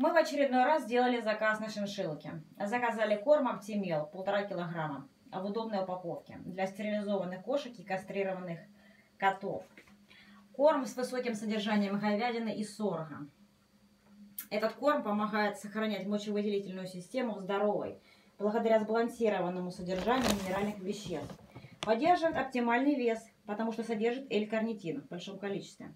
Мы в очередной раз сделали заказ на шиншилке. Заказали корм Оптимел, полтора килограмма, в удобной упаковке для стерилизованных кошек и кастрированных котов. Корм с высоким содержанием говядины и сорга. Этот корм помогает сохранять мочевыделительную систему здоровой, благодаря сбалансированному содержанию минеральных веществ. Поддерживает оптимальный вес, потому что содержит L-карнитин в большом количестве.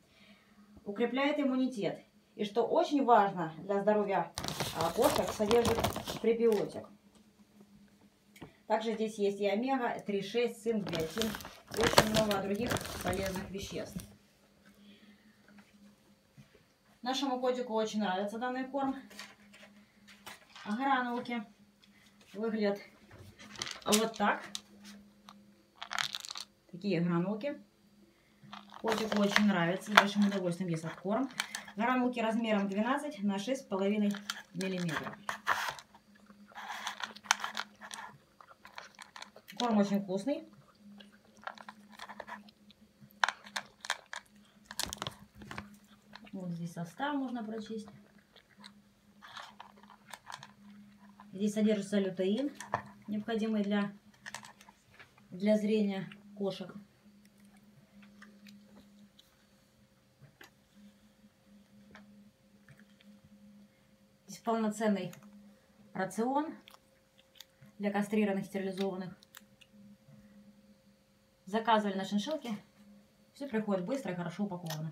Укрепляет иммунитет и что очень важно для здоровья а, кошек, содержит пребиотик. Также здесь есть и омега, 3,6, цинк, биотин очень много других полезных веществ. Нашему котику очень нравится данный корм. Гранулки выглядят вот так. Такие гранулки. Котику очень нравится. С большим удовольствием ест этот корм. Гранулки размером 12 на 6,5 миллиметров. Корм очень вкусный. Вот здесь состав можно прочесть. Здесь содержится лютеин, необходимый для, для зрения кошек. Здесь полноценный рацион для кастрированных, стерилизованных. Заказывали на шиншилке. Все приходит быстро и хорошо упаковано.